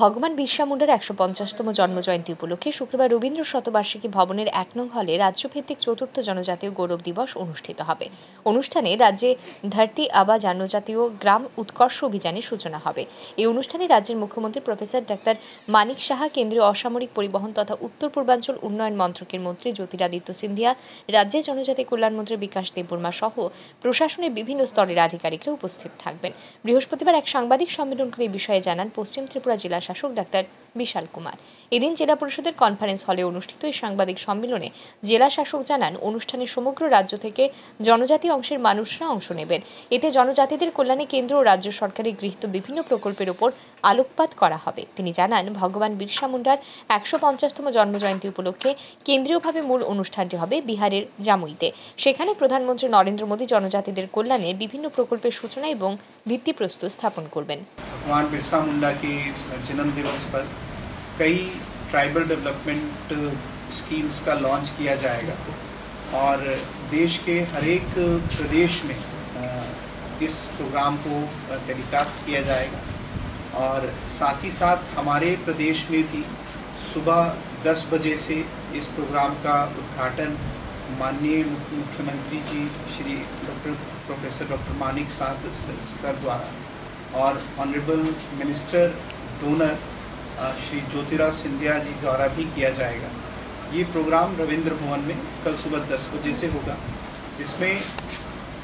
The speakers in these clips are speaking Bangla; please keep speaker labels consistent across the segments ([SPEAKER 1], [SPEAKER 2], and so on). [SPEAKER 1] ভগবান বিরসা মুন্ডার একশো পঞ্চাশতম জন্মজয়ন্তী উপলক্ষে শুক্রবার রবীন্দ্র শতবার্ষিকী ভবনের এক নং হলে রাজ্যভিত্তিক চতুর্থ জনজাতীয় গৌরব দিবস অনুষ্ঠিত হবে অনুষ্ঠানে রাজ্যে ধরতি আবা জনজাতীয় গ্রাম উৎকর্ষ অভিযানের সূচনা হবে এই অনুষ্ঠানে রাজ্যের মুখ্যমন্ত্রী প্রফেসর ডাক্তার মানিক সাহা কেন্দ্রীয় অসামরিক পরিবহন তথা উত্তর পূর্বাঞ্চল উন্নয়ন মন্ত্রকের মন্ত্রী জ্যোতিরাদিত্য সিন্ধিয়া রাজ্যের জনজাতি কল্যাণ মন্ত্রী বিকাশ দেববর্মা সহ প্রশাসনের বিভিন্ন স্তরের আধিকারিকরা উপস্থিত থাকবেন বৃহস্পতিবার এক সাংবাদিক সম্মেলন করে এই বিষয়ে জানান পশ্চিম ত্রিপুরা জেলা শাসক ডাক্তার বিশাল কুমার এদিন জেলা পরিষদের কনফারেন্স হলে অনুষ্ঠিত এই সাংবাদিক সম্মেলনে জেলা শাসক জানান অনুষ্ঠানে সমগ্র রাজ্য থেকে জনজাতি অংশের মানুষরা অংশ নেবেন এতে জনজাতিদের কল্যাণে কেন্দ্র ও রাজ্য সরকারের গৃহীত বিভিন্ন প্রকল্পের ওপর আলোকপাত করা হবে তিনি জানান ভগবান বিরসা মুন্ডার একশো পঞ্চাশতম জন্মজয়ন্তী উপলক্ষে কেন্দ্রীয়ভাবে মূল অনুষ্ঠানটি হবে বিহারের জামুইতে সেখানে প্রধানমন্ত্রী নরেন্দ্র মোদী জনজাতিদের কল্যাণে বিভিন্ন প্রকল্পের সূচনা এবং ভিত্তিপ্রস্তুত স্থাপন করবেন
[SPEAKER 2] ভগবান বিরসা মুন্ডা কি জন্মদিবস कई ट्राइबल डेवलपमेंट स्कीम्स का लॉन्च किया जाएगा और देश के हर एक प्रदेश में uh, इस प्रोग्राम को टेलीकास्ट uh, किया जाएगा और साथ ही साथ हमारे प्रदेश में भी सुबह 10 बजे से इस प्रोग्राम का उद्घाटन माननीय मुख्यमंत्री ji Shri doctor professor doctor Manik साहब सर द्वारा और honourable minister DoNER Shri Jyotirao Scindia ji द्वारा भी किया जाएगा ये प्रोग्राम रविंद्र भवन में कल सुबह दस बजे से होगा जिसमें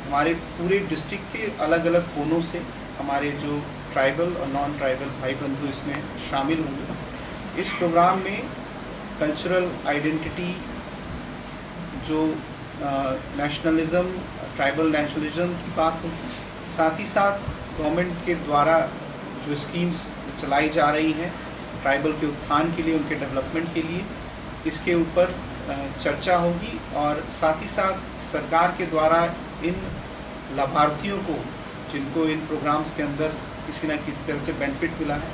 [SPEAKER 2] हमारे पूरे डिस्ट्रिक्ट के अलग अलग कोनों से हमारे जो ट्राइबल और नॉन ट्राइबल भाई बंधु इसमें शामिल होंगे इस प्रोग्राम में कल्चरल आइडेंटिटी जो नेशनलिज्म ट्राइबल नेशनलिज्म की बात होगी साथ ही साथ गवर्नमेंट के द्वारा जो स्कीम्स चलाई जा रही हैं ट्राइबल के उत्थान के लिए उनके डेवलपमेंट के लिए इसके ऊपर चर्चा होगी और साथ ही साथ सरकार के द्वारा इन लाभार्थियों को जिनको इन प्रोग्राम्स के अंदर किसी न किसी तरह से बेनिफिट मिला है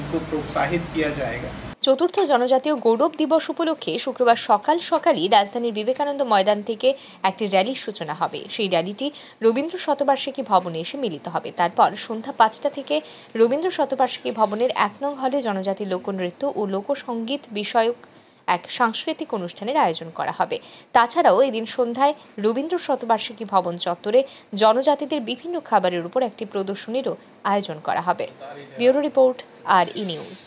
[SPEAKER 2] उनको प्रोत्साहित किया जाएगा
[SPEAKER 1] চতুর্থ জনজাতীয় গৌরব দিবস উপলক্ষে শুক্রবার সকাল সকালই রাজধানীর বিবেকানন্দ ময়দান থেকে একটি র্যালির সূচনা হবে সেই র্যালিটি রবীন্দ্র শতবার্ষিকী ভবনে এসে মিলিত হবে তারপর সন্ধ্যা পাঁচটা থেকে রবীন্দ্র শতবার্ষিকী ভবনের এক নং হলে জনজাতি লোকনৃত্য ও লোকসঙ্গীত বিষয়ক এক সাংস্কৃতিক অনুষ্ঠানের আয়োজন করা হবে তাছাড়াও এদিন সন্ধ্যায় রবীন্দ্র শতবার্ষিকী ভবন চত্বরে জনজাতিদের বিভিন্ন খাবারের উপর একটি প্রদর্শনীরও আয়োজন করা হবে bureau report R E news